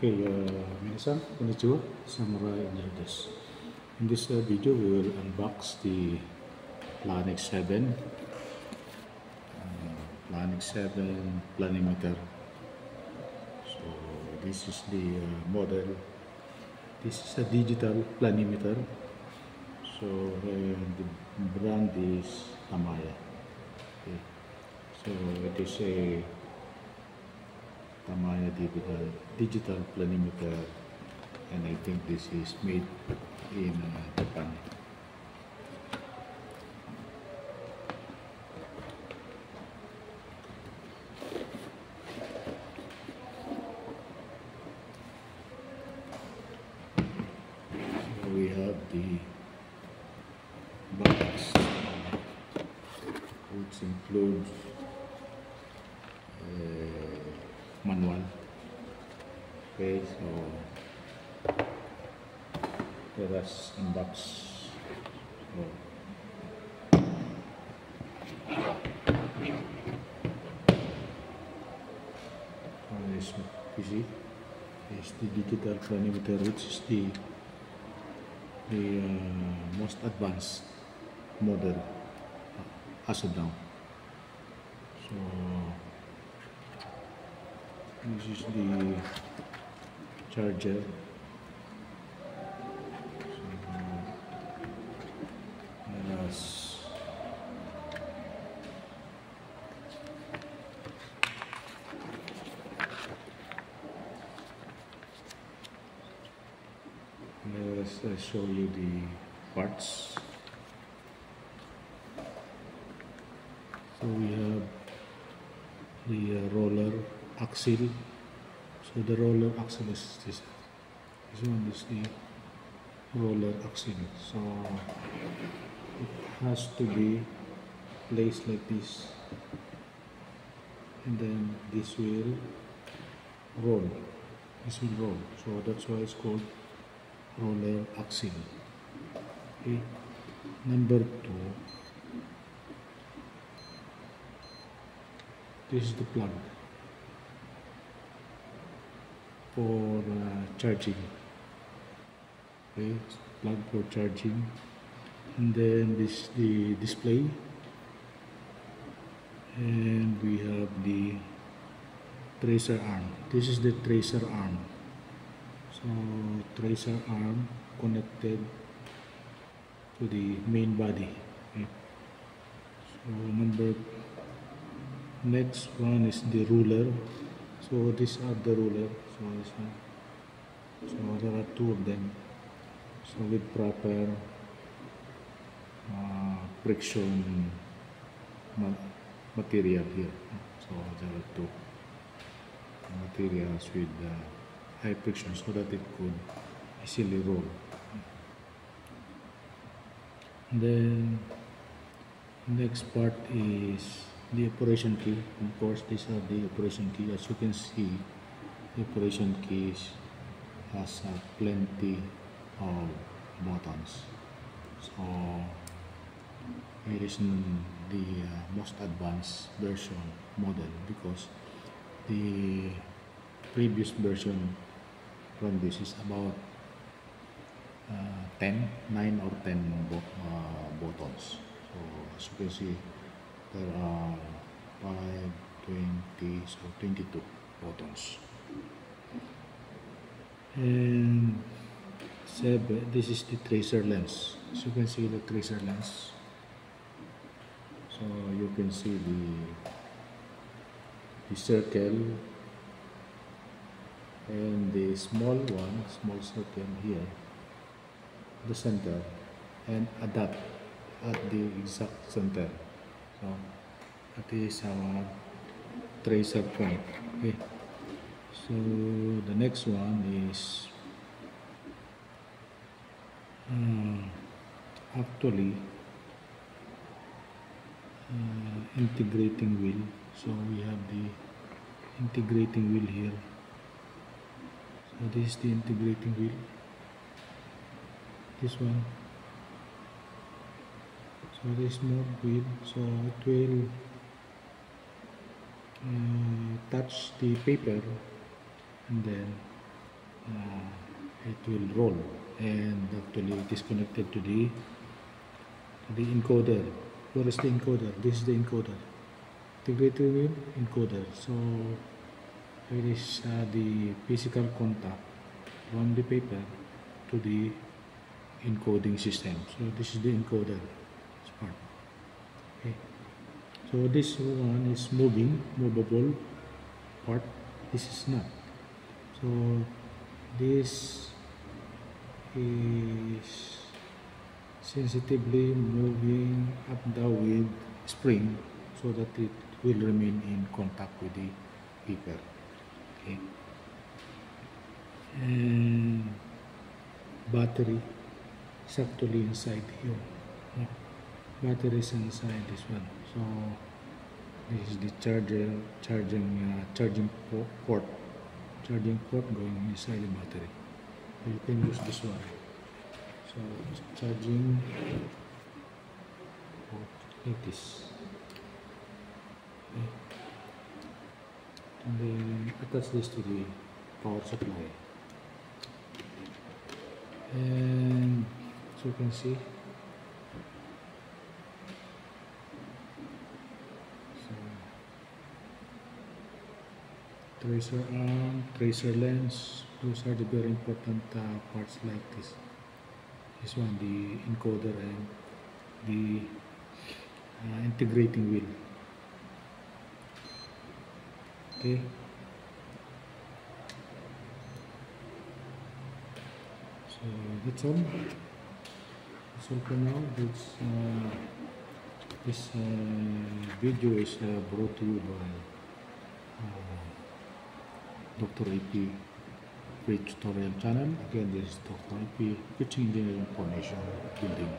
Okay, uh, konnichiwa, Samurai desu. In this uh, video, we will unbox the Planix 7, uh, Planix 7 planimeter. So this is the uh, model. This is a digital planimeter. So uh, the brand is Tamaya. Okay. So it is a Tamaya digital, planimeter and I think this is made in uh, Japan. We have the box which includes manual. Okay, so let us unbox. So, on this PC is the digital planimeter, which is the the uh, most advanced model uh, as of now. So this is the charger. So, let us let us uh, show you the parts. So we have the uh, roller axle. So the roller axle is this. This one is the roller axle. So it has to be placed like this, and then this will roll. This will roll. So that's why it's called roller axle. Okay. Number two. This is the plug for uh, charging. Okay, plug for charging, and then this the display, and we have the tracer arm. This is the tracer arm. So tracer arm connected to the main body. Okay. So number next one is the ruler so these are the ruler so this one so there are two of them so with proper uh, friction ma material here so there are two materials with uh, high friction so that it could easily roll. Then next part is the operation key. Of course these are the operation key. As you can see the operation keys has uh, plenty of buttons. So it is the uh, most advanced version model because the previous version from this is about uh, 10 9 or 10 bo uh, buttons. So as you can see there are 5, 20, so 22 buttons. And seven, this is the tracer lens. As you can see the tracer lens. So you can see the the circle and the small one, small circle here, the center, and a dot at the exact center. So, that is our tracer point. Okay. So, the next one is uh, actually uh, integrating wheel. So, we have the integrating wheel here. So, this is the integrating wheel. This one. So this more wheel, so it will uh, touch the paper and then uh, it will roll. And actually it is connected to the to the encoder. Where is the encoder? This is the encoder. Integrated with encoder. So it is uh, the physical contact from the paper to the encoding system. So this is the encoder okay. So this one is moving movable part. This is not. So this is sensitively moving up down with spring so that it will remain in contact with the paper okay. And battery is actually inside here. Yeah. Battery is inside this one so this is the charger charging uh, charging port. Charging port going inside the battery. You can use this one. So charging port. Like this okay. and then attach this to the power supply. And as you can see so tracer arm tracer lens. Those are the very important uh, parts like this. This one the encoder and the uh, integrating wheel. Okay. So that's all. That's all for now. This uh, this uh, video is uh, brought to you by uh, Dr. AP Free Tutorial Channel again this is Dr. AP Teaching Engineering Foundation Building